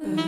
Mm-hmm.